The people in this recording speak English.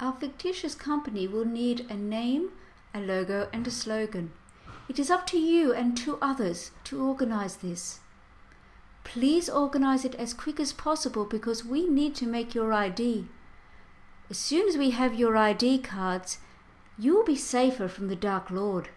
Our fictitious company will need a name, a logo, and a slogan. It is up to you and two others to organize this. Please organize it as quick as possible because we need to make your ID. As soon as we have your ID cards, you will be safer from the Dark Lord.